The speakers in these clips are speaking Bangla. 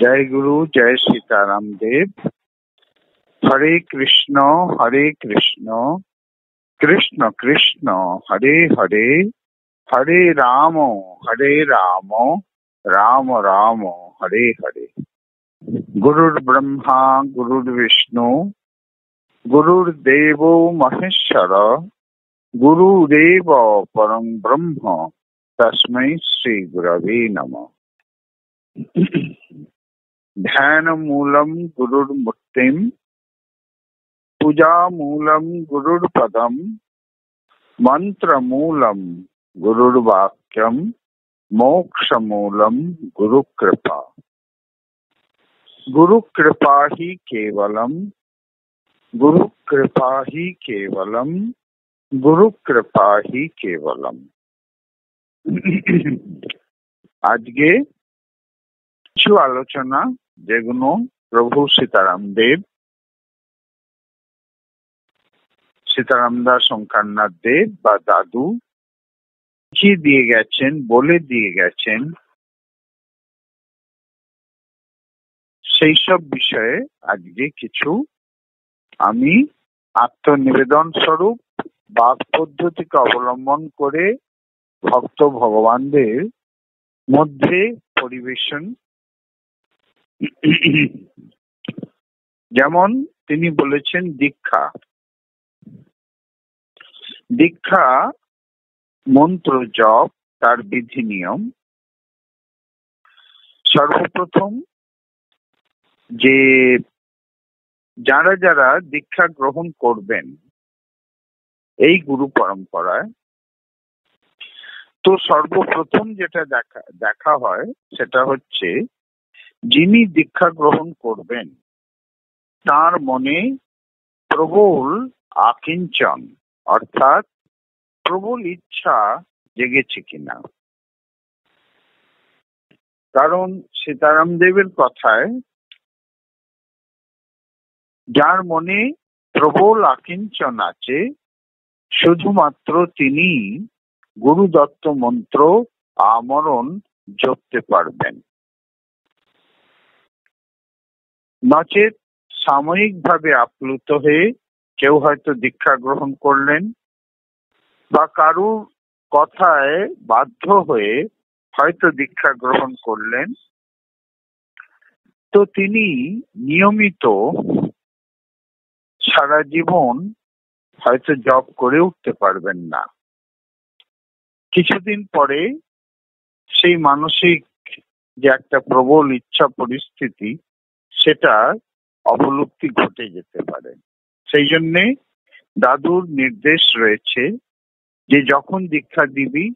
জয় গুরু জয় সীতারাম দেব হরে কৃষ্ণ হরে কৃষ্ণ কৃষ্ণ কৃষ্ণ হরে হরে হরে রাম হরে রাম রাম রাম হরে হরে গুরুর ব্রহ্মা গুরুর বিষ্ণু গুরুর দেব মহেশ্বর গুরুরেব পরম ব্রহ্ম তস্मै শ্রী গুরবে নম ধ্যান মূলম গুরুর মূর্তিম পূজা মূলম গুরুর পদম মন্ত্র মূলম গুরুর বাক্যম मोक्ष मूलम गुरु कृपा गुरु कृपा ही केवलम गुरु कृपा ही केवलम गुरु कृपा ही केवलम আজকে কিছু আলোচনা যেগুলো প্রভু সীতারাম দেব, সীতারাম দাস শঙ্করনাথ দেব বা দাদু কি দিয়ে গেছেন, বলে দিয়ে গেছেন, সেই সব বিষয়ে আজকে কিছু আমি আত্মনিবেদন স্বরূপ, বাক পদ্ধতিকে অবলম্বন করে ভক্ত ভগবানদের মধ্যে পরিবেশন যেমন তিনি বলেছেন দীক্ষা। দীক্ষা মন্ত্র জপ, তার বিধি নিয়ম। সর্বপ্রথম যে যারা যারা দীক্ষা গ্রহণ করবেন, এই গুরু পরম্পরায়, তো সর্বপ্রথম যেটা দেখা দেখা হয়, সেটা হচ্ছে যিনি দীক্ষা গ্রহণ করবেন, তার মনে প্রবল আকিঞ্চন, অর্থাৎ প্রবল ইচ্ছা জেগেছে কিনা। কারণ সীতারাম দেবের কথায়, যার মনে প্রবল আকিঞ্চন আছে, শুধুমাত্র তিনি গুরু দত্ত মন্ত্র আমরণ জপতে পারবেন। নচেত সাময়িকভাবে আপ্লুত হয়ে কেউ হয়তো দীক্ষা গ্রহণ করলেন বা কারুর কথায় বাধ্য হয়ে হয়তো দীক্ষা গ্রহণ করলেন। তো তিনি নিয়মিত সারা জীবন হয়তো জব করে উঠতে পারবেন না। কিছুদিন পরে সেই মানসিক যে একটা প্রবল ইচ্ছা পরিস্থিতি সেটা অবলুপ্তি ঘটে যেতে পারে। সেই জন্যে দাদুর নির্দেশ রয়েছে যে যখন দীক্ষা দিবি,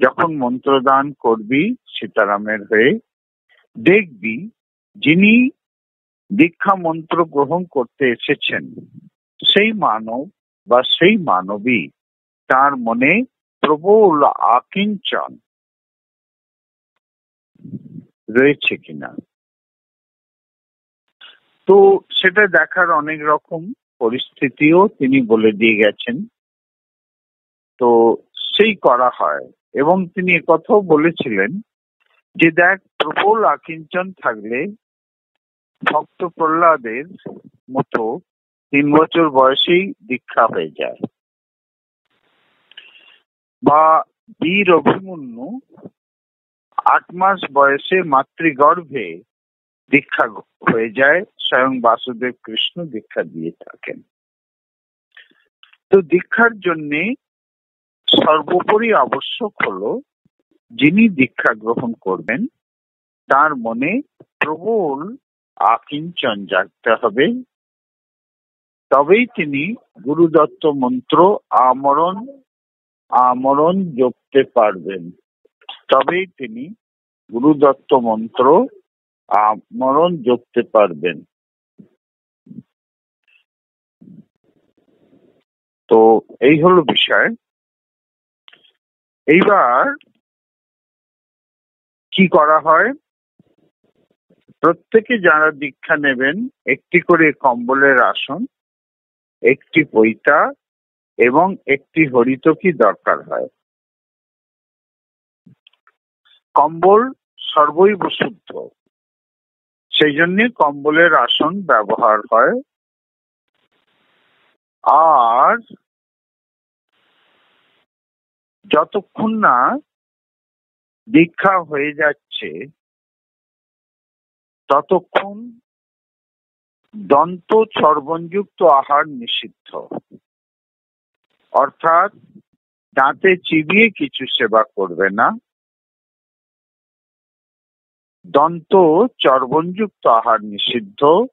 যখন মন্ত্রদান করবি সীতারামের হয়ে, দেখবি যিনি দীক্ষা মন্ত্র গ্রহণ করতে এসেছেন, সেই মানব বা সেই মানবী তার মনে প্রবল আকিঞ্চন রয়েছে কিনা। তো সেটা দেখার অনেক রকম পরিস্থিতিও তিনি বলে দিয়ে গেছেন। তো সেই করা হয় এবং তিনি কথাও বলেছিলেন যে দেখ, প্রবল আকিঞ্চন থাকলে ভক্ত প্রহ্লাদের মতো তিন বছর বয়সেই দীক্ষা হয়ে যায়। বা বীর অভিমন্যু আট মাস বয়সে মাতৃগর্ভে দীক্ষা হয়ে যায়, স্বয়ং বাসুদেব কৃষ্ণ দীক্ষা দিয়ে থাকেন। তো দীক্ষার জন্যে সর্বোপরি আবশ্যক হলো, যিনি দীক্ষা গ্রহণ করবেন, তার মনে প্রবল আকিঞ্চন জাগতে হবে। তবেই তিনি গুরুদত্ত মন্ত্র আমরণ আমরণ জপতে পারবেন। তবেই তিনি গুরুদত্ত মন্ত্র আমরণ জপতে পারবেন। তো এই হলো বিষয়। এইবার কি করা হয়? প্রত্যেকে যারা দীক্ষা নেবেন, একটি করে কম্বলের আসন, একটি পৈতা এবং একটি হরিতকি দরকার হয়। কম্বল সর্বৈব শুদ্ধ। সেই জন্য কম্বলের আসন ব্যবহার হয়। আর যতক্ষণ না দীক্ষা হয়ে যাচ্ছে, ততক্ষণ দন্ত চর্বণযুক্ত আহার নিষিদ্ধ। অর্থাৎ দাঁতে চিবিয়ে কিছু সেবা করবে না। দন্ত চর্বণযুক্ত আহার নিষিদ্ধ।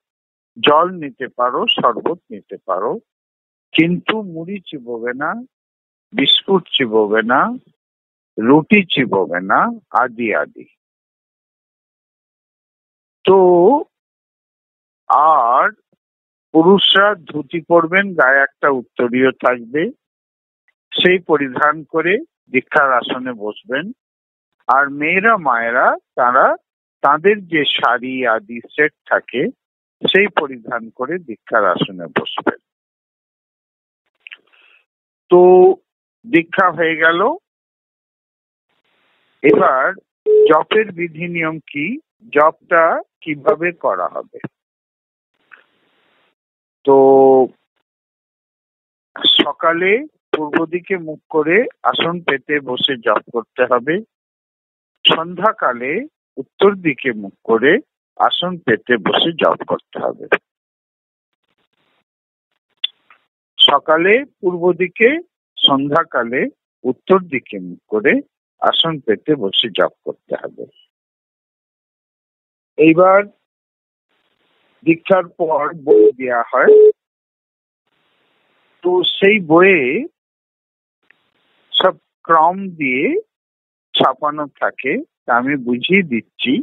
জল নিতে পারো, শরবত নিতে পারো। কিন্তু মুড়ি চিবোবে না, বিস্কুট চিবোবে না, রুটি চিবোবে না, আদি আদি। তো আর পুরুষরা ধুতি পরবেন, গায়ে একটা উত্তরীয় থাকবে। সেই পরিধান করে দীক্ষার আসনে বসবেন। আর মেয়েরা, মায়েরা, তারা তাদের যে শাড়ি আদি সেট থাকে, সেই পরিধান করে দীক্ষার আসনে বসবেন। তো দীক্ষা হয়ে গেল। এবার জপের বিধি নিয়ম কি? জপটা কীভাবে করা হবে? তো সকালে পূর্ব দিকে মুখ করে আসন পেতে বসে জপ করতে হবে। সন্ধ্যাকালে উত্তর দিকে মুখ করে আসন পেতে বসে জপ করতে হবে। সকালে পূর্ব দিকে, সন্ধ্যাকালে উত্তর দিকে মুখ করে আসন পেতে বসে জপ করতে হবে। এইবার দীক্ষার পর বই দেওয়া হয়। তো সেই বইয়ে সব ক্রম দিয়ে ছাপানো থাকে। তা আমি বুঝিয়ে দিচ্ছি।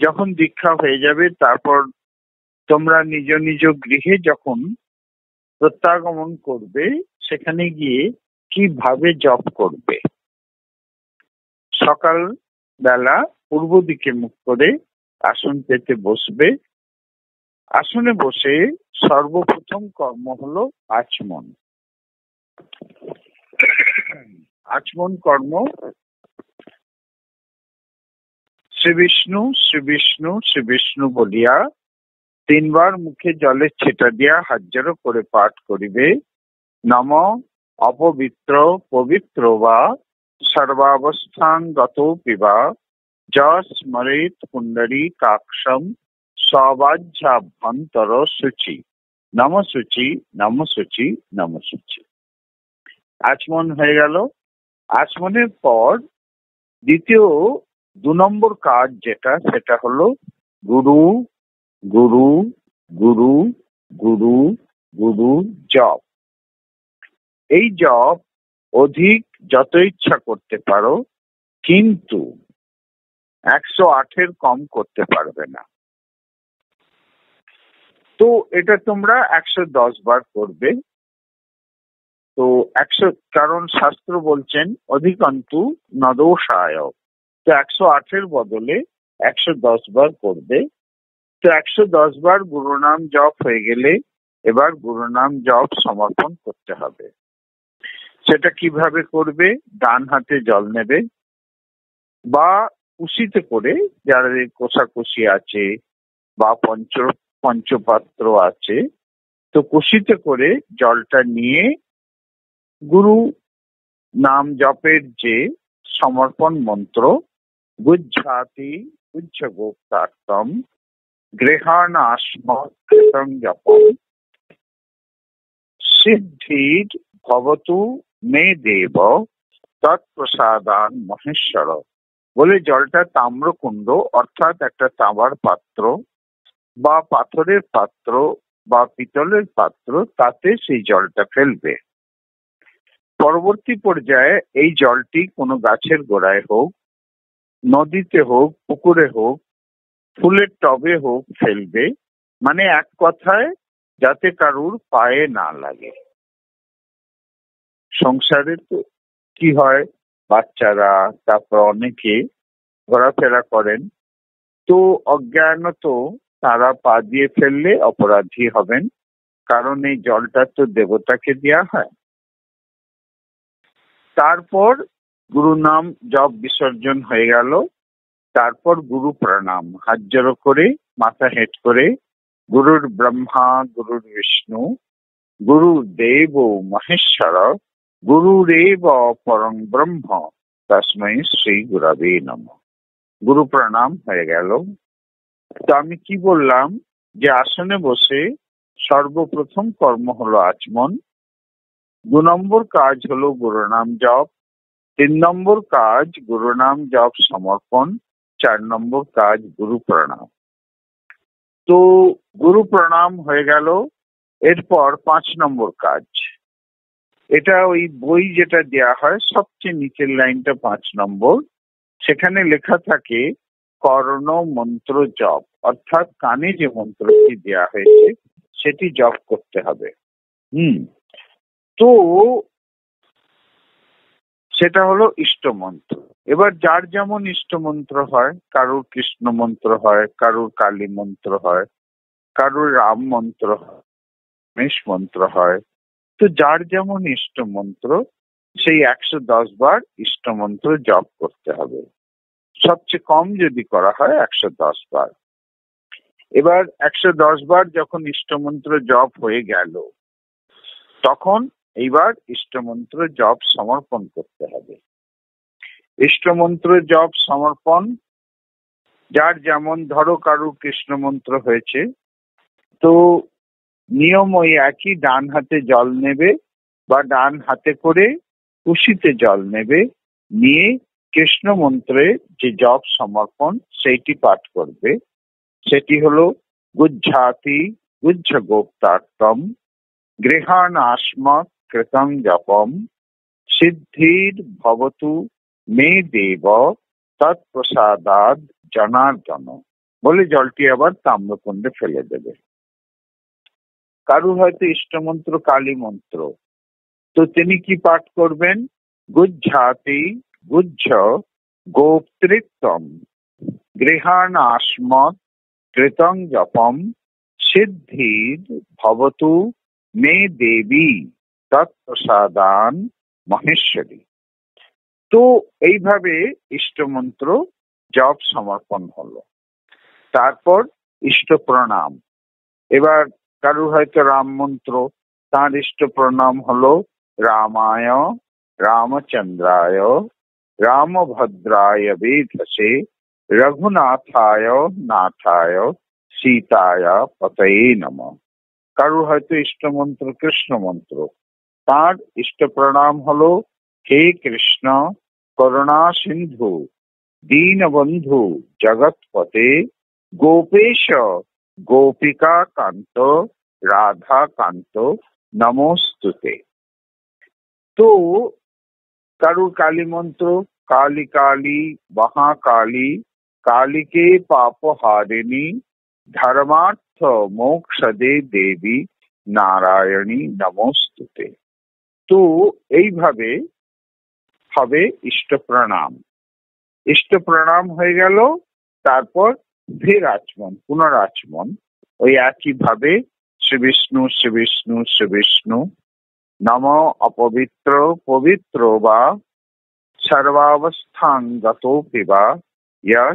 যখন দীক্ষা হয়ে যাবে, তারপর তোমরা নিজ নিজ গৃহে যখন প্রত্যাগমন করবে, সেখানে গিয়ে কীভাবে জপ করবে? সকাল বেলা পূর্ব দিকে মুখ করে আসন পেতে বসবে। আসনে বসে সর্বপ্রথম কর্ম হলো আচমন। আচমন কর্ম শ্রী বিষ্ণু শ্রী বিষ্ণু শ্রী বিষ্ণু বলিয়া তিনবার মুখে জলের ছেটা দিয়া হাজার করে পাঠ করিবে। নম অপবিত্র পবিত্র বা সর্বাবস্থান গত পিবা। স্মরিত কুণ্ডলী কাক্ষম সবাজ্যাভ্যন্তর সূচি। নম সূচি নম সূচি নম সূচি। আচমন হয়ে গেল। আচমনের পর দ্বিতীয় দু নম্বর কাজ যেটা, সেটা হলো গুরু গুরু গুরু গুরু গুরু, জপ। এই জপ অধিক যত ইচ্ছা করতে পারো, কিন্তু একশো আটের কম করতে পারবে না। তো এটা তোমরা একশো দশ বার করবে। তো একশো, কারণ শাস্ত্র বলছেন, অধিকন্তু নদোষায়। তো একশো আটের বদলে একশো দশ বার করবে। তো একশো দশ বার গুরু নাম জপ হয়ে গেলে এবার গুরু নাম জপ সমর্পণ করতে হবে। সেটা কীভাবে করবে? ডান হাতে জল নেবে বা কুশিতে করে যাদের কোষাকুষি আছে বা পঞ্চ, পঞ্চপাত্র আছে, তো কুশিতে করে জলটা নিয়ে গুরু নাম জপের যে সমর্পণ মন্ত্র গুজ্জ গোপ্তার্তম গৃহাণাশ্ম জপম সিদ্ধির ভবতু মে দেব তৎপ্রসাদান মহেশ্বর বলে জলটা তাম্রকুণ্ড, অর্থাৎ একটা তামার পাত্র, বা পাথরের পাত্র, বা পিতলের পাত্র, তাতে সেই জলটা ফেলবে। পরবর্তী পর্যায়ে এই জলটি কোনো গাছের গোড়ায় হোক নদীতে হোক, পুকুরে হোক, ফুলের টবে হোক ফেলবে মানে এক কথায় যাতে কারুর পায়ে না লাগে। সংসারে তো কি হয়? বাচ্চারা, তারপর অনেকে ঘোরাফেরা করেন। তো অজ্ঞানত তারা পা দিয়ে ফেললে অপরাধী হবেন, কারণ এই জলটা তো দেবতাকে দেওয়া হয়। তারপর গুরু নাম জব বিসর্জন হয়ে গেল। তারপর গুরু প্রণাম। হাত জড়ো করে, মাথা হেট করে, গুরুর ব্রহ্মা, গুরুর বিষ্ণু, গুরু দেব মহেশ্বর, গুরু গুরুরেব পরম ব্রহ্ম তসময় শ্রী গুরবে নম। গুরু প্রণাম হয়ে গেল। তো আমি কি বললাম যে আসনে বসে সর্বপ্রথম কর্ম হলো আচমন। দু নম্বর কাজ হলো গুরু নাম জপ তিন নম্বর কাজ গুরু নাম জপ সমর্পণ, চার নম্বর কাজ গুরু প্রণাম। তো গুরু প্রণাম হয়ে গেল, এরপর পাঁচ নম্বর কাজ। এটা ওই বই যেটা দেয়া হয়, সবচেয়ে নিচের লাইনটা পাঁচ নম্বর, সেখানে লেখা থাকে, কর্ণ মন্ত্র জপ। অর্থাৎ কানে যে মন্ত্রটি দেয়া হয়েছে, সেটি জপ করতে হবে। হুম। তো সেটা হলো ইষ্ট মন্ত্র এবার যার যেমন ইষ্ট মন্ত্র হয়, কারুর কৃষ্ণ মন্ত্র হয়, কারুর কালী মন্ত্র হয়, কারুর রাম মন্ত্র হয় মেষ মন্ত্র হয়, তো যার যেমন ইষ্ট মন্ত্র সেই একশো দশ বার ইষ্ট মন্ত্র জপ করতে হবে। সবচেয়ে কম যদি করা হয় একশো দশ বার। এবার একশো দশ বার যখন ইষ্টমন্ত্র জপ হয়ে গেল, তখন এইবার ইষ্টমন্ত্র জপ সমর্পণ করতে হবে। ইষ্টমন্ত্র জপ সমর্পণ, যার যেমন ধরো কারু কৃষ্ণ মন্ত্র হয়েছে, তো নিয়ম ওই একই, ডান হাতে জল নেবে বা ডান হাতে করে কুশিতে জল নেবে, নিয়ে কৃষ্ণ মন্ত্রে যে জপ সমর্পণ সেইটি পাঠ করবে। সেটি হলো গুজ্জাতি গুজ্জ গোপ্তার্তম গৃহানাশ্ম কৃতং জপম সিদ্ধির ভবতু মে দেব তৎপ্রসাদাদ জনার্দন। বলে জলটি আবার তাম্রকুণ্ডে ফেলে দেবে। কারুর হয়তো ইষ্টমন্ত্র কালী মন্ত্র তো তিনি কি পাঠ করবেন? গুজ্জাতি গুজ্জ গোপ্তৃত্বম। গৃহানাশ্মত কৃতং জপম সিদ্ধির ভবতু মে দেবী। তৎপ্রসাদান মহেশ্বরী। তো এইভাবে ইষ্টমন্ত্র জপ সমর্পণ হলো। তারপর ইষ্ট প্রণাম। এবার কারু হয়তো রাম মন্ত্র, তার ইষ্ট প্রণাম হলো রামায়, রামচন্দ্রায়, রামভদ্রায় বেধসে, রঘুনাথায় নাথায়, সীতায় পতয়ে নম। কারুর হয়তো ইষ্ট মন্ত্র, কৃষ্ণ মন্ত্র। তার ইষ্ট প্রণাম হলো হে কৃষ্ণ করুণা সিন্ধু দীনবন্ধু জগৎপতে গোপেশ গোপিকা কান্ত রাধা কান্ত নমস্তুতে তো কারুর কালী মন্ত্র কালী কালী মহাকালী কালীকে পাপ হারিণী ধর্মার্থ মোক্ষদে দেবী নারায়ণী নমস্তুতে তো এইভাবে হবে ইষ্ট প্রণাম ইষ্ট প্রণাম হয়ে গেল তারপর ফের আচমন পুনরাচমন ওই একই ভাবে শ্রী বিষ্ণু শ্রী বিষ্ণু শ্রী বিষ্ণু নম অপবিত্র পবিত্র বা সর্বাবস্থাঙ্গতোপি বা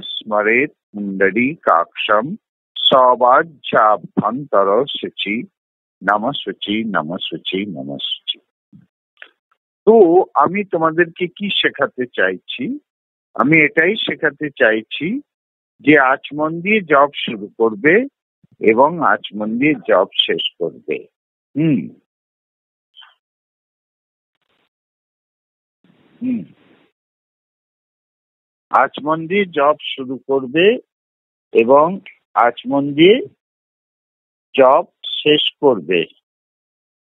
স্মরেত মুন্ডলী কাক্ষম সবাজ্যাভ্যন্তর শুচি নম শুচি নম শুচি নম শুচি তো আমি তোমাদেরকে কি শেখাতে চাইছি? আমি এটাই শেখাতে চাইছি যে আচমন দিয়ে জব শুরু করবে এবং আচমন দিয়ে জব শেষ করবে। হুম। আচমন দিয়ে জব শুরু করবে এবং আচমন দিয়ে জব শেষ করবে।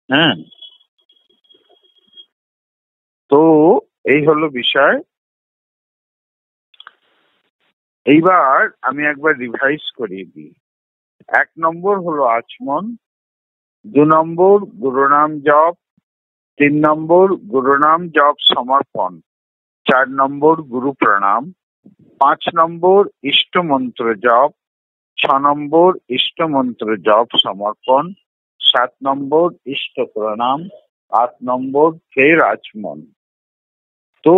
হ্যাঁ। তো এই হলো বিষয়। এইবার আমি একবার রিভাইজ করিয়ে দিই। এক নম্বর হলো আচমন, দু নম্বর গুরুনাম জপ, তিন নম্বর গুরুনাম জপ সমর্পণ, চার নম্বর গুরু প্রণাম, পাঁচ নম্বর ইষ্ট মন্ত্র জপ, ছ নম্বর ইষ্ট মন্ত্র জপ সমর্পণ, সাত নম্বর ইষ্ট প্রণাম, আট নম্বর ফের আচমন। তো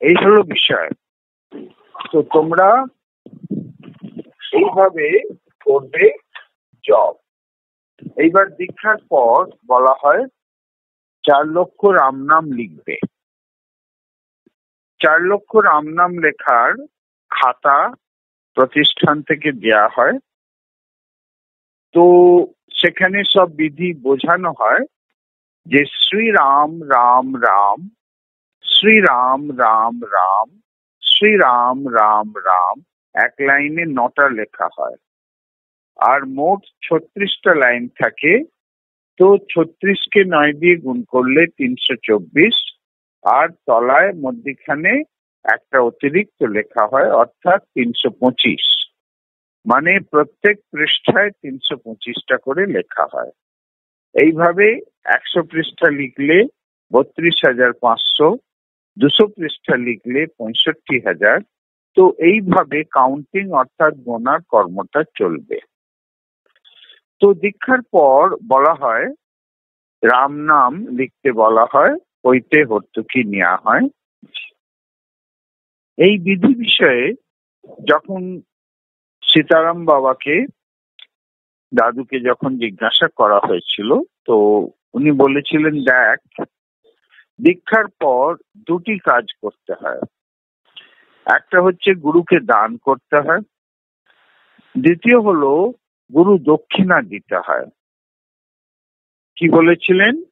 এই হলো বিষয়। তো তোমরা এইভাবে করবে জব এইবার দীক্ষার পর বলা হয়, চার লক্ষ রাম নাম লিখবে। চার লক্ষ রাম নাম লেখার খাতা প্রতিষ্ঠান থেকে দেয়া হয়। তো সেখানে সব বিধি বোঝানো হয় যে শ্রীরাম রাম রাম শ্রীরাম, রাম রাম, শ্রীরাম, রাম রাম রাম এক লাইনে নটা লেখা হয়। আর মোট ছত্রিশটা লাইন থাকে, তো ছত্রিশকে নয় দিয়ে গুণ করলে তিনশো চব্বিশ, আর তলায় মধ্যিখানে একটা অতিরিক্ত লেখা হয়, অর্থাৎ তিনশো পঁচিশ। মানে প্রত্যেক পৃষ্ঠায় তিনশো পঁচিশটা করে লেখা হয়। এইভাবে একশো পৃষ্ঠা লিখলে বত্রিশ হাজার পাঁচশো দুশো পৃষ্ঠা লিখলে পঁয়ষট্টি হাজার। তো এইভাবে কাউন্টিং অর্থাৎ গোনার কর্মটা চলবে। তো দীক্ষার পর বলা হয়, রাম নাম লিখতে বলা হয়, হইতে হর্তুকি নেওয়া হয়। এই বিধি বিষয়ে যখন সীতারাম বাবাকে, দাদুকে যখন জিজ্ঞাসা করা হয়েছিল, তো উনি বলেছিলেন, দেখ দীক্ষার পর দুটি কাজ করতে হয়। একটা হচ্ছে গুরুকে দান করতে হয়। দ্বিতীয় হলো গুরু দক্ষিণা দিতে হয়। কি বলেছিলেন?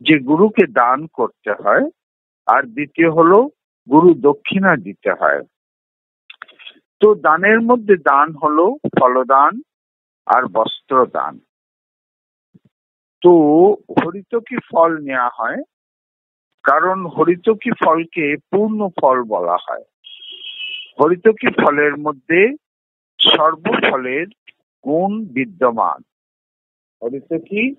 যে গুরুকে দান করতে হয় আর দ্বিতীয় হলো গুরু দক্ষিণা দিতে হয়। তো দানের মধ্যে দান হলো ফলদান আর বস্ত্র দান তো হরিতকি ফল নেওয়া হয় কারণ হরিতকি ফলকে পূর্ণ ফল বলা হয়। হরিতকি ফলের মধ্যে সর্বফলের গুণ বিদ্যমান। হরিতকি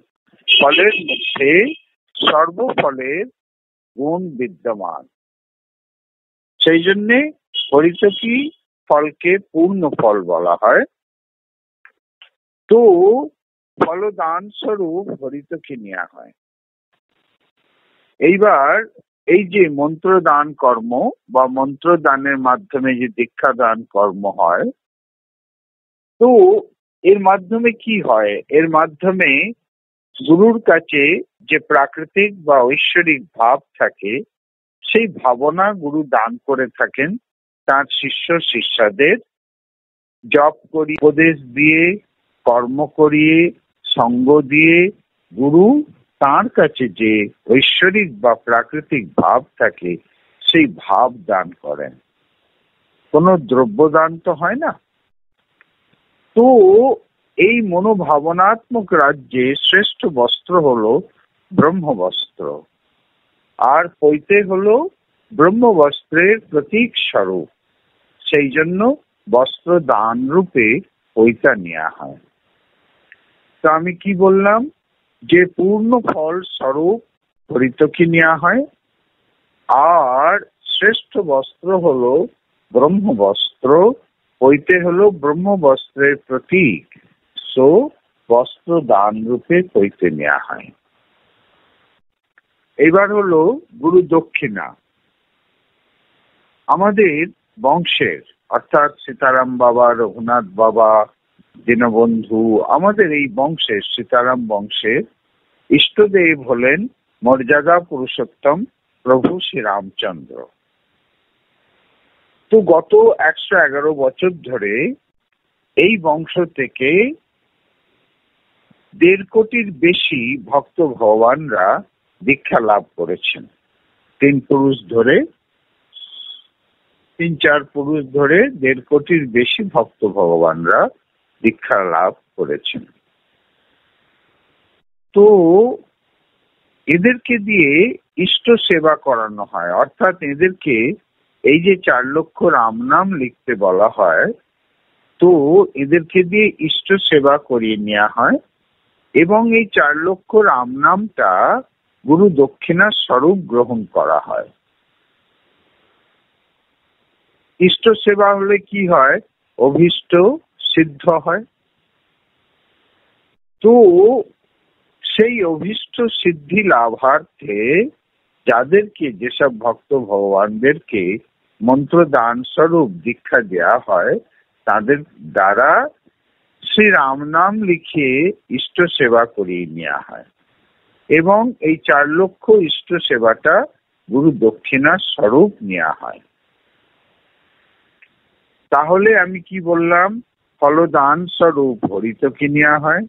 ফলের মধ্যে সর্বফলের গুণ বিদ্যমান। সেই জন্যে হরিতকি ফলকে পূর্ণ ফল বলা হয়। তো ফলদান স্বরূপ হরিতকি নেওয়া হয়। এইবার এই যে মন্ত্র দান কর্ম বা মন্ত্র দানের মাধ্যমে যে দীক্ষা দান কর্ম হয়, তো এর মাধ্যমে কি হয়? এর মাধ্যমে গুরুর কাছে যে প্রাকৃতিক বা ঐশ্বরিক ভাব থাকে, সেই ভাবনা গুরু দান করে থাকেন। তার শিষ্য শিষ্যাদের জপ করি, উপদেশ দিয়ে, কর্ম করিয়ে, সঙ্গ দিয়ে গুরু তার কাছে যে ঐশ্বরিক বা প্রাকৃতিক ভাব থাকে, সেই ভাব দান করেন। কোনো দ্রব্য দান তো হয় না। তো এই মনোভাবনাত্মক রাজ্যে শ্রেষ্ঠ বস্ত্র হলো ব্রহ্মবস্ত্র। আর পৈতে হলো ব্রহ্মবস্ত্রের প্রতীক স্বরূপ। সেই জন্য বস্ত্র দান রূপে পৈতা নেওয়া হয়। তো আমি কি বললাম? যে পূর্ণ ফল স্বরূপ পরিতকি নেওয়া হয়, আর শ্রেষ্ঠ বস্ত্র হলো ব্রহ্মবস্ত্র হইতে হলো ব্রহ্মবস্ত্রের প্রতীক। সো বস্ত্র দান রূপে হইতে নেওয়া হয়। এবার হলো গুরু দক্ষিণা। আমাদের বংশের, অর্থাৎ সীতারাম বাবা, রঘুনাথ বাবা দীনবন্ধু, আমাদের এই বংশের, সীতারাম বংশের, ইষ্টদেব হলেন মর্যাদা পুরুষোত্তম প্রভু শ্রী রামচন্দ্র তো গত একশো এগারো বছর ধরে এই বংশ থেকে দেড় কোটির বেশি ভক্ত ভগবানরা দীক্ষা লাভ করেছেন। তিন পুরুষ ধরে, তিন চার পুরুষ ধরে দেড় কোটির বেশি ভক্ত ভগবানরা দীক্ষা লাভ করেছেন। তো এদেরকে দিয়ে ইষ্ট সেবা করানো হয়। অর্থাৎ এদেরকে এই যে চার লক্ষ রাম নাম লিখতে বলা হয়, তো এদেরকে দিয়ে ইষ্ট সেবা করিয়ে নেওয়া হয় এবং এই চার লক্ষ রাম নামটা গুরু দক্ষিণার স্বরূপ গ্রহণ করা হয়। ইষ্ট সেবা হলে কি হয়? অভিষ্ট সিদ্ধ হয়। তো সেই অভিষ্ট সিদ্ধি লাভার্থে যাদেরকে যেসব ভক্ত ভগবানদেরকে মন্ত্র দান স্বরূপ দীক্ষা দেয়া হয়, তাদের দ্বারা শ্রী রাম নাম লিখে ইষ্ট সেবা করিয়ে নেওয়া হয়। এবং এই চার লক্ষ ইষ্ট সেবাটা গুরু দক্ষিণার স্বরূপ নেওয়া হয়। তাহলে আমি কি বললাম? ফলদান স্বরূপ হরিতকে নেওয়া হয়।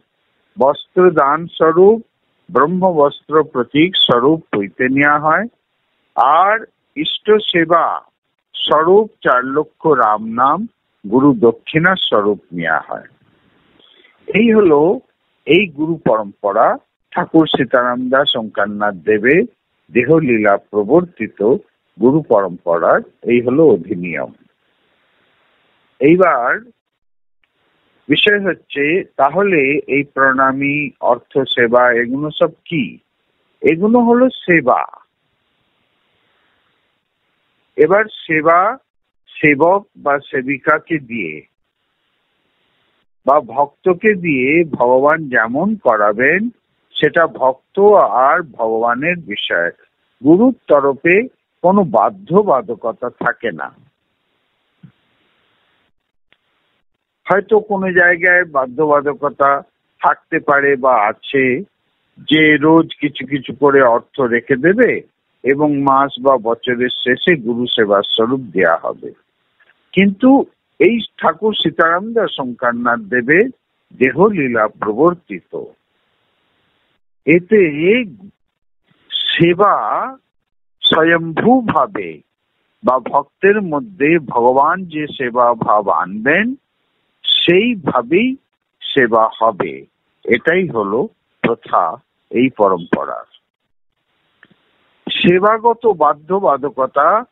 বস্ত্র দান স্বরূপ ব্রহ্ম বস্ত্র প্রতীক স্বরূপ হইতে নেওয়া হয়। আর ইষ্ট সেবা স্বরূপ চার লক্ষ রাম নাম, গুরু দক্ষিণার স্বরূপ নেওয়া হয়। এই হলো এই গুরু পরম্পরা। ঠাকুর সীতারাম দাস ওঙ্কারনাথ দেবে দেহলীলা প্রবর্তিত গুরু পরম্পরার। এই হলো অধিনিয়ম। এইবার বিষয় হচ্ছে, তাহলে এই প্রণামী, অর্থ সেবা, এগুলো সব কি? এগুলো হলো সেবা। এবার সেবা সেবক বা সেবিকাকে দিয়ে বা ভক্তকে দিয়ে ভগবান যেমন করাবেন, সেটা ভক্ত আর ভগবানের বিষয়। গুরুর তরফে কোনো বাধ্যবাধকতা থাকে না। হয়তো কোনো জায়গায় বাধ্যবাধকতা থাকতে পারে বা আছে যে রোজ কিছু কিছু করে অর্থ রেখে দেবে এবং মাস বা বছরের শেষে গুরু সেবার স্বরূপ দেয়া হবে। কিন্তু এই ঠাকুর সীতারাম দাস শঙ্করনাথ দেবে দেহ লীলা প্রবর্তিত। এতে সেবা স্বয়ম্ভূ ভাবে বা ভক্তের মধ্যে ভগবান যে সেবা ভাব আনবেন সেইভাবেই সেবা হবে। এটাই হলো প্রথা এই পরম্পরার। সেবাগত বাধ্যবাধকতা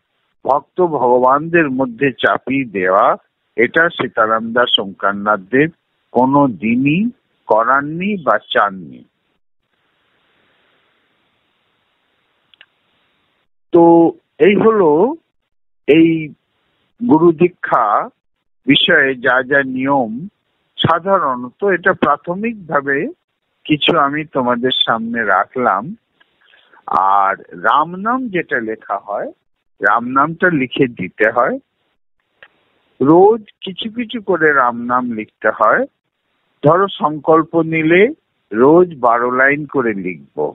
ভক্ত ভগবানদের মধ্যে চাপিয়ে দেওয়া, এটা সীতারাম দাস ওঙ্কারনাথ দেব কোনো দিনই করাননি বা চাননি। তো এই হলো এই গুরু দীক্ষা বিষয়ে যা যা নিয়ম, সাধারণত এটা প্রাথমিকভাবে কিছু আমি তোমাদের সামনে রাখলাম। আর রাম নাম যেটা লেখা হয়, রাম নামটা লিখে দিতে হয়। রোজ কিছু কিছু করে রাম নাম লিখতে হয়। ধরো সংকল্প নিলে রোজ বারো লাইন করে লিখব।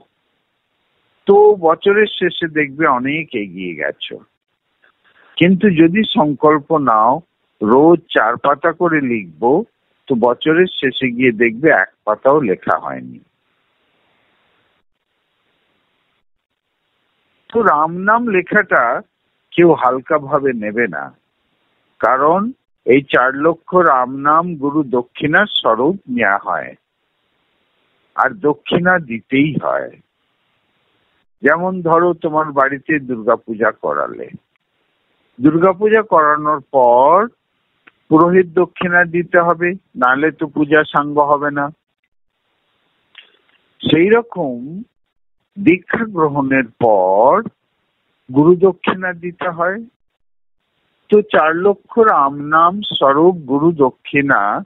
তো বছরের শেষে দেখবে অনেক এগিয়ে গেছো। কিন্তু যদি সংকল্প নাও রোজ চার পাতা করে লিখব, তো বছরের শেষে গিয়ে দেখবে এক পাতাও লেখা হয়নি। তো রাম নাম লেখাটা কেউ হালকা ভাবে নেবে না, কারণ এই চার লক্ষ রাম নাম গুরু দক্ষিণার স্বরূপ নেওয়া হয়, আর দক্ষিণা দিতেই হয়। যেমন ধরো তোমার বাড়িতে দুর্গাপূজা করালে, দুর্গাপূজা করানোর পর পুরোহিত দক্ষিণা দিতে হবে নালে তো পূজা সাঙ্গ হবে না। সেই রকম দীক্ষা গ্রহণের পর গুরু দক্ষিণা দিতে হয়। তো চার লক্ষ রাম নাম স্বরূপ গুরু দক্ষিণা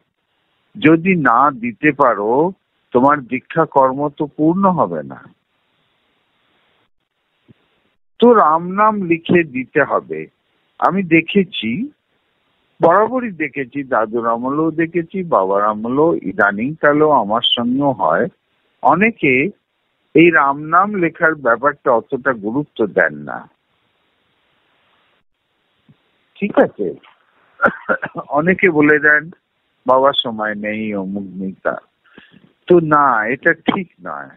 যদি না দিতে পারো, তোমার দীক্ষা কর্ম তো পূর্ণ হবে না। তো রাম নাম লিখে দিতে হবে। আমি দেখেছি বরাবরই দেখেছি, দাদুর আমলেও দেখেছি, বাবার আমলেও, ইদানিং কালেও আমার সঙ্গেও হয়। অনেকে এই রাম নাম লেখার ব্যাপারটা অতটা গুরুত্ব দেন না। ঠিক আছে? অনেকে বলে দেন, বাবা, সময় নেই, অমুক নিতা তো না, এটা ঠিক নয়।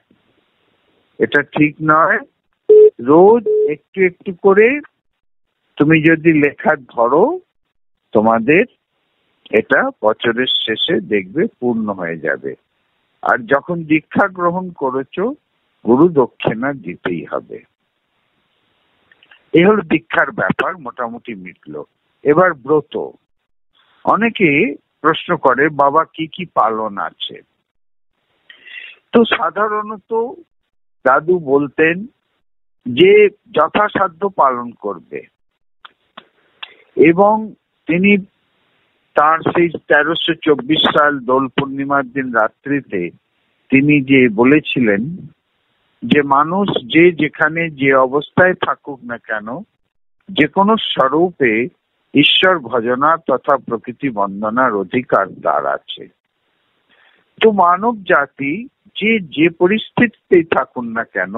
এটা ঠিক নয়। রোজ একটু একটু করে তুমি যদি লেখা ধরো তোমাদের এটা বছরের শেষে দেখবে পূর্ণ হয়ে যাবে। আর যখন দীক্ষা গ্রহণ করেছ, গুরু দক্ষিণা দিতেই হবে। এই হলো দীক্ষার ব্যাপার, মোটামুটি মিটল। এবার ব্রত। অনেকে প্রশ্ন করে, বাবা কি কি পালন আছে? তো সাধারণত দাদু বলতেন যে যথাসাধ্য পালন করবে। এবং তিনি তার সেই তেরোশো চব্বিশ সাল দোল পূর্ণিমার দিন রাত্রিতে তিনি যে বলেছিলেন যে মানুষ যে যেখানে যে অবস্থায় থাকুক না কেন, যে কোনো স্বরূপে ঈশ্বর ভজনা তথা প্রকৃতি বন্দনার অধিকার তার আছে। তো মানব জাতি যে যে পরিস্থিতিতেই থাকুন না কেন,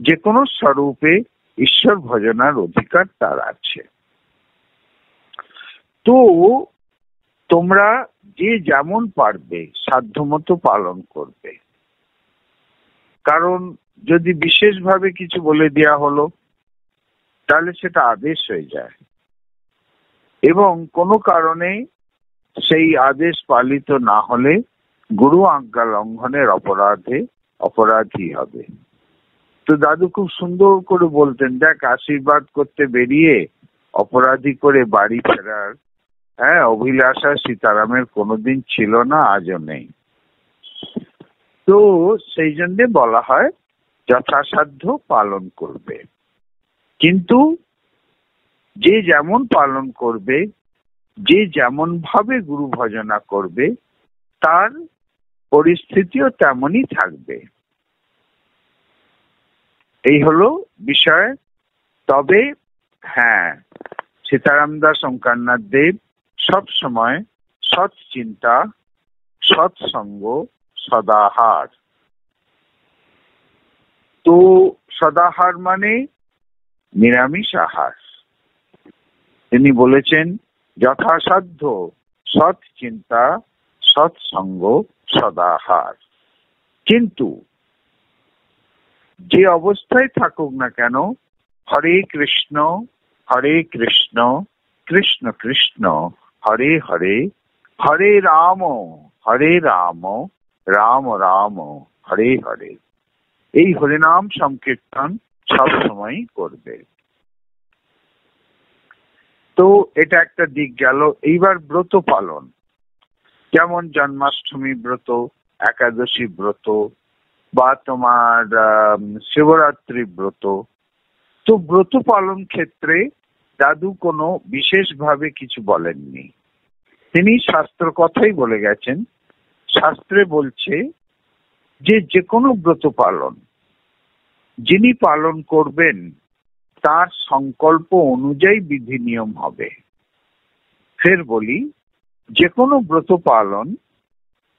যে কোনো স্বরূপে ঈশ্বর ভজনার অধিকার তার আছে। তো তোমরা যে যেমন পারবে সাধ্যমতো পালন করবে। কারণ যদি বিশেষভাবে কিছু বলে দেওয়া হলো, তাহলে সেটা আদেশ হয়ে যায়। এবং কোনো কারণে সেই আদেশ পালিত না হলে গুরু আজ্ঞা লঙ্ঘনের অপরাধে অপরাধী হবে। তো দাদু খুব সুন্দর করে বলতেন, দেখ, আশীর্বাদ করতে বেরিয়ে অপরাধী করে বাড়ি ফেরার হ্যাঁ অভিলাষা সীতারামের কোনোদিন ছিল না, আজও নেই। তো সেই জন্যে বলা হয়, যথাসাধ্য পালন করবে। কিন্তু যে যেমন পালন করবে, যে যেমন ভাবে গুরু ভজনা করবে, তার পরিস্থিতিও তেমনই থাকবে। এই হলো বিষয়। তবে হ্যাঁ সীতারাম দাস, ওঙ্কারনাথ দেব সব সময় সৎ চিন্তা সৎসঙ্গ সদাহার। তো সদাহার মানে নিরামিষ আহার। তিনি বলেছেন, যথাসাধ্য সৎ চিন্তা সৎসঙ্গ সদাহার। কিন্তু যে অবস্থায় থাকুক না কেন, হরে কৃষ্ণ হরে কৃষ্ণ কৃষ্ণ কৃষ্ণ হরে হরে হরে রাম হরে রাম রাম রাম, হরে হরে। এই হরিনাম সংকীর্তন সব সময় করবে। তো এটা একটা দিক গেল। এইবার ব্রত পালন। যেমন জন্মাষ্টমী ব্রত, একাদশী ব্রত, বা তোমার শিবরাত্রি ব্রত। তো ব্রত পালন ক্ষেত্রে দাদু কোনো বিশেষভাবে কিছু বলেননি। তিনি শাস্ত্র কথাই বলে গেছেন। শাস্ত্রে বলছে যে যে কোনো ব্রত পালন, যিনি পালন করবেন, তার সংকল্প অনুযায়ী বিধি নিয়ম হবে। ফের বলি যে কোনো ব্রত পালন,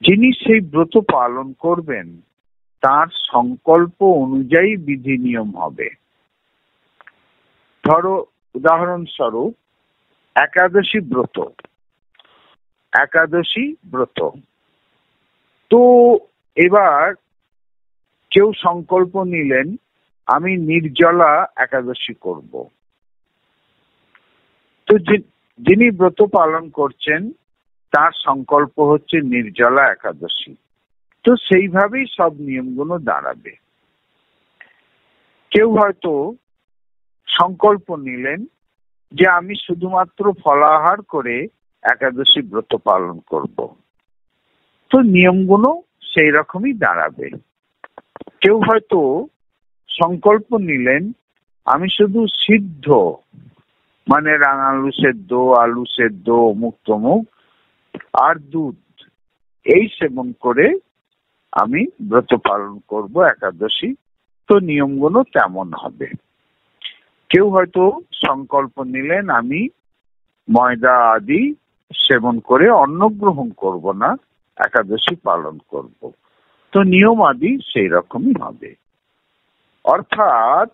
যিনি সেই ব্রত পালন করবেন, তার সংকল্প অনুযায়ী বিধি নিয়ম হবে। ধরো উদাহরণস্বরূপ, একাদশী ব্রত। একাদশী ব্রত। তো এবার কেউ সংকল্প নিলেন, আমি নির্জলা একাদশী করব। তো যিনি ব্রত পালন করছেন, তার সংকল্প হচ্ছে নির্জলা একাদশী। তো সেইভাবেই সব নিয়মগুলো দাঁড়াবে। কেউ হয়তো সংকল্প নিলেন যে আমি শুধুমাত্র ফলাহার করে একাদশী ব্রত পালন করব। তো নিয়মগুলো সেই রকমই দাঁড়াবে। কেউ হয়তো সংকল্প নিলেন, আমি শুধু সিদ্ধ মানে রাঙালু সেদ্ধ, আলু সেদ্ধ, অমুক তমুক, আর দুধ, এই সেবন করে আমি ব্রত পালন করব একাদশী। তো নিয়মগুলো তেমন হবে। কেউ হয়তো সংকল্প নিলেন, আমি ময়দা আদি সেবন করে অন্ন গ্রহণ করব না, একাদশী পালন করব। তো নিয়ম আদি সেই রকমই হবে। অর্থাৎ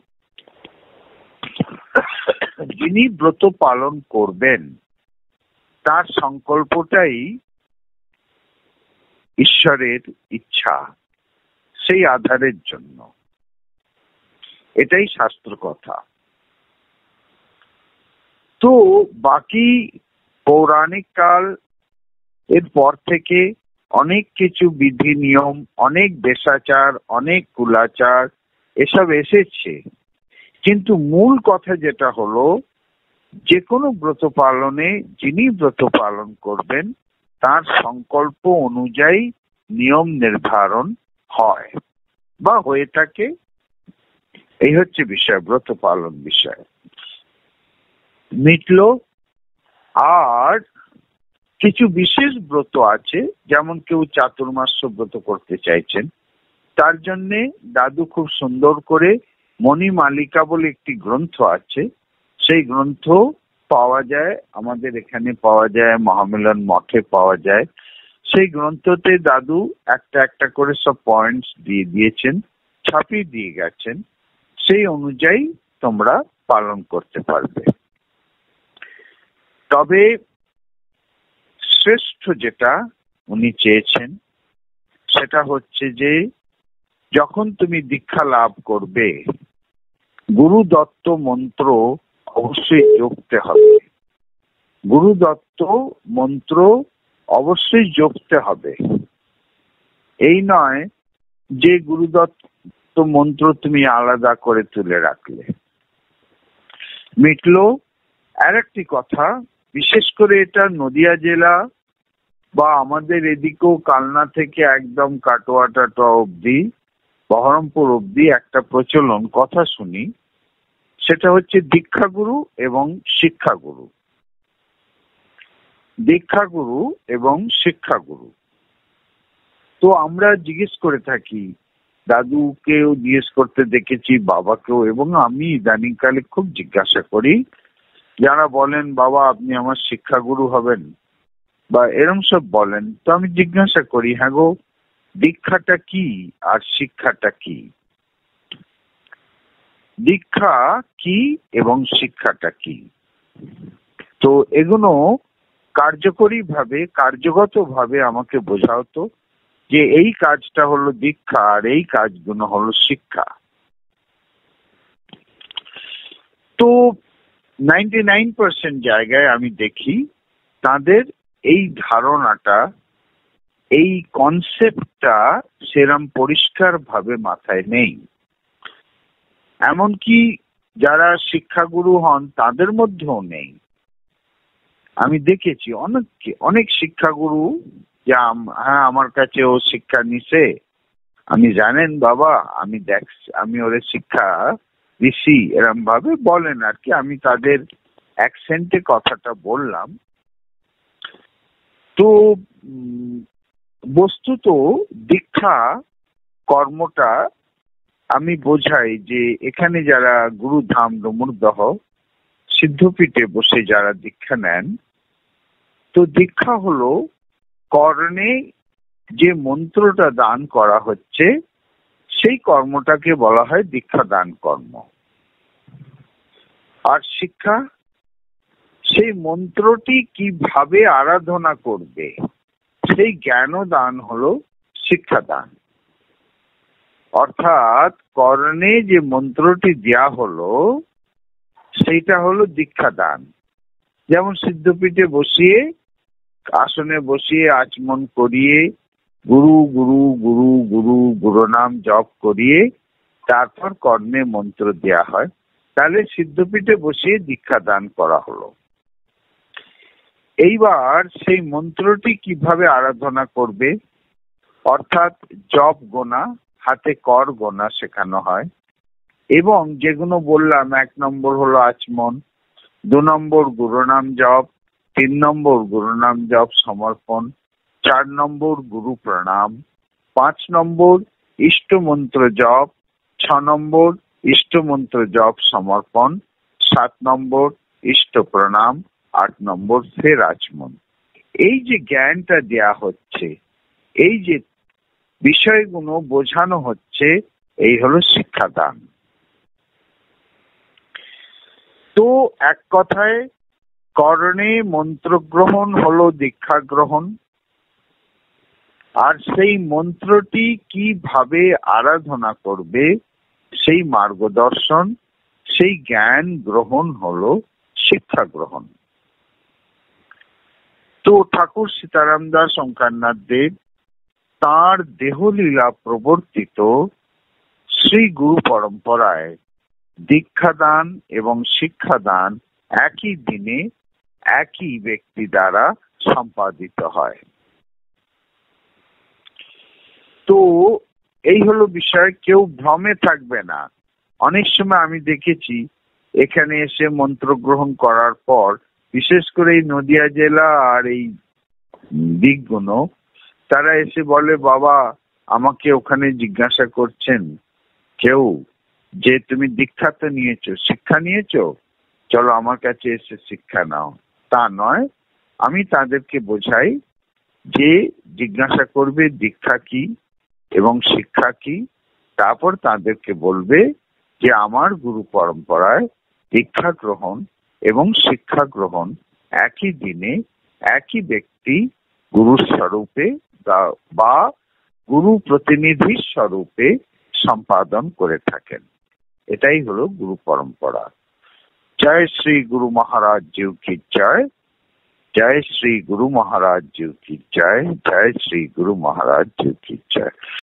যিনি ব্রত পালন করবেন, তার সংকল্পটাই ঈশ্বরের ইচ্ছা, সেই আধারের জন্য। এটাই শাস্ত্র কথা। তো বাকি পৌরাণিক কাল এর পর থেকে অনেক কিছু বিধি নিয়ম, অনেক বেশাচার, অনেক কুলাচার এসব এসেছে। কিন্তু মূল কথা যেটা হলো যে কোনো ব্রত পালনে যিনি ব্রত পালন করবেন, তার সংকল্প অনুযায়ী নিয়ম নির্ধারণ হয় বা হয়ে থাকে। এই হচ্ছে বিষয়, ব্রত পালন বিষয়। মিটল আর কিছু বিশেষ ব্রত আছে, যেমন কেউ চাতুর্মাস্য ব্রত করতে চাইছেন। তার জন্যে দাদু খুব সুন্দর করে মণিমালিকা বলে একটি গ্রন্থ আছে। সেই গ্রন্থ পাওয়া যায়, আমাদের এখানে পাওয়া যায়, মহামিলন মঠে পাওয়া যায়। সেই গ্রন্থতে দাদু একটা একটা করে সব পয়েন্টস দিয়ে দিয়েছেন, ছাপিয়ে দিয়ে গেছেন। সেই অনুযায়ী তোমরা পালন করতে পারবে। তবে শ্রেষ্ঠ যেটা উনি চেয়েছেন, সেটা হচ্ছে যে যখন তুমি দীক্ষা লাভ করবে, গুরু দত্ত মন্ত্র অবশ্যই জপতে হবে। গুরু দত্ত মন্ত্র অবশ্যই জপতে হবে। এই নয় যে গুরু দত্ত মন্ত্র তুমি আলাদা করে তুলে রাখলে। মিটলো আর একটি কথা বিশেষ করে এটা নদিয়া জেলা বা আমাদের এদিকেও কালনা থেকে একদম কাটোয়া টাটোয়া অব্দি বহরমপুর অব্দি একটা প্রচলন, কথা শুনি। সেটা হচ্ছে দীক্ষাগুরু এবং শিক্ষাগুরু। দীক্ষাগুরু এবং শিক্ষাগুরু। তো আমরা জিজ্ঞেস করে থাকি, দাদুকেও জিজ্ঞেস করতে দেখেছি, বাবাকেও, এবং আমি ইদানিংকালে খুব জিজ্ঞাসা করি যারা বলেন, বাবা, আপনি আমার শিক্ষাগুরু হবেন, বা এরম সব বলেন, তো আমি জিজ্ঞাসা করি হ্যাঁ গো, দীক্ষাটা কি আর শিক্ষাটা কি? দীক্ষা কি এবং শিক্ষাটা কি? তো এগুলো কার্যকরী ভাবে কার্যগত ভাবে আমাকে বোঝাও তো যে এই কাজটা হলো দীক্ষা আর এই কাজগুলো হলো শিক্ষা। তো নাইনটি নাইন পার্সেন্ট জায়গায় আমি দেখি তাদের এই ধারণাটা, এই কনসেপ্টটা সেরম পরিষ্কার ভাবে মাথায় নেই। এমনকি যারা শিক্ষাগুরু হন তাদের মধ্যেও নেই। আমি দেখেছি অনেক অনেক শিক্ষাগুরু যা হ্যাঁ আমার কাছে ও শিক্ষা নিছে। আমি জানেন, বাবা, আমি দেখ, আমি ওরে শিক্ষা দিছি এরম ভাবে বলেন আর কি, আমি তাদের অ্যাকসেন্টে কথাটা বললাম। তো বস্তুত দীক্ষা কর্মটা আমি বোঝাই যে এখানে যারা গুরুধাম ডমুরদহ সিদ্ধপীঠে বসে যারা দীক্ষা নেন, তো দীক্ষা হলো কর্ণে যে মন্ত্রটা দান করা হচ্ছে সেই কর্মটাকে বলা হয় দীক্ষা দান কর্ম। আর শিক্ষা, সেই মন্ত্রটি কীভাবে আরাধনা করবে, সেই জ্ঞান দান হলো শিক্ষাদান। অর্থাৎ কর্ণে যে মন্ত্রটি দেয়া হলো, সেইটা হলো দীক্ষা দান যেমন সিদ্ধপীঠে বসিয়ে, আসনে বসিয়ে, আচমন করিয়ে গুরু গুরু গুরু গুরু গুরু নাম জপ করিয়ে তারপর কর্ণে মন্ত্র দেয়া হয়। তাহলে সিদ্ধপীঠে বসিয়ে দীক্ষা দান করা হলো। এইবার সেই মন্ত্রটি কীভাবে আরাধনা করবে? অর্থাৎ জপ গোনা, হাতে কর গোনা শেখানো হয়। এবং যেগুলো বললাম, এক নম্বর হলো আচমন, দু নম্বর গুরুনাম জপ, তিন নম্বর গুরুনাম জপ, সমর্পণ চার নম্বর গুরু প্রণাম, পাঁচ নম্বর ইষ্ট মন্ত্র জপ, ছ নম্বর ইষ্ট মন্ত্র জপ সমর্পণ, সাত নম্বর ইষ্ট প্রণাম, আট নম্বর ফের আচমন। এই যে জ্ঞানটা দেয়া হচ্ছে, এই যে বিষয়গুলো বোঝানো হচ্ছে, এই হলো শিক্ষাদান। তো এক কথায়, করণে মন্ত্র গ্রহণ হলো দীক্ষা গ্রহণ আর সেই মন্ত্রটি কীভাবে আরাধনা করবে, সেই মার্গদর্শন, সেই জ্ঞান গ্রহণ হলো শিক্ষা গ্রহণ। তো ঠাকুর সীতারাম দাস ওঙ্কারনাথ দেব তাঁর দেহলীলা প্রবর্তিত শ্রী গুরু পরম্পরায় দীক্ষাদান এবং শিক্ষাদান একই দিনে একই ব্যক্তি দ্বারা সম্পাদিত হয়। তো এই হলো বিষয়, কেউ ভ্রমে থাকবে না। অনেক সময় আমি দেখেছি, এখানে এসে মন্ত্র গ্রহণ করার পর, বিশেষ করে এই নদিয়া জেলা আর এই দিকগুলো, তারা এসে বলে, বাবা, আমাকে ওখানে জিজ্ঞাসা করছেন কেউ যে তুমি দীক্ষা তো নিয়েছো, শিক্ষা নিয়েছো? চলো আমার কাছে এসে শিক্ষা নাও। তা নয়, আমি তাদেরকে বোঝাই যে জিজ্ঞাসা করবে দীক্ষা কি? এবং শিক্ষা কি? তারপর তাদেরকে বলবে যে আমার গুরু পরম্পরায় দীক্ষা গ্রহণ এবং শিক্ষা গ্রহণ একই দিনে একই ব্যক্তি গুরুর স্বরূপে বা গুরু প্রতিনিধির স্বরূপে সম্পাদন করে থাকেন। এটাই হলো গুরু পরম্পরা। জয় শ্রী গুরু মহারাজ জিউ কি জয়? জয় শ্রী গুরু মহারাজ জিউ কি জয়? জয় শ্রী গুরু মহারাজ জিউ কি জয়?